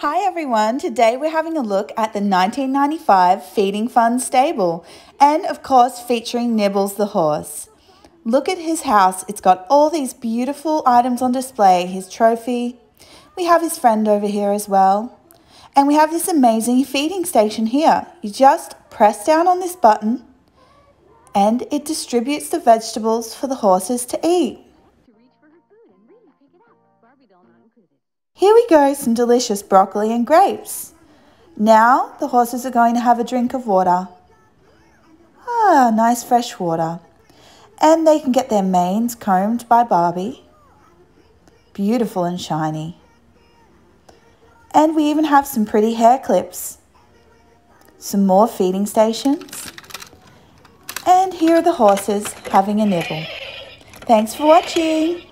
Hi everyone, today we're having a look at the 1995 Feeding Fun stable and of course featuring Nibbles the horse. Look at his house, it's got all these beautiful items on display, his trophy. We have his friend over here as well. And we have this amazing feeding station here. You just press down on this button and it distributes the vegetables for the horses to eat. Here we go, some delicious broccoli and grapes. Now the horses are going to have a drink of water. Ah, nice fresh water. And they can get their manes combed by Barbie. Beautiful and shiny. And we even have some pretty hair clips. Some more feeding stations. And here are the horses having a nibble. Thanks for watching.